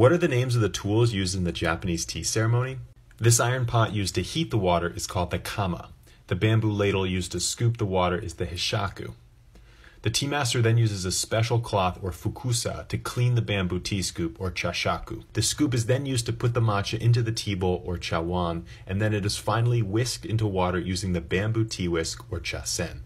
What are the names of the tools used in the Japanese tea ceremony? This iron pot used to heat the water is called the kama. The bamboo ladle used to scoop the water is the hishaku. The tea master then uses a special cloth or fukusa to clean the bamboo tea scoop or chashaku. The scoop is then used to put the matcha into the tea bowl or chawan, and then it is finally whisked into water using the bamboo tea whisk or chasen.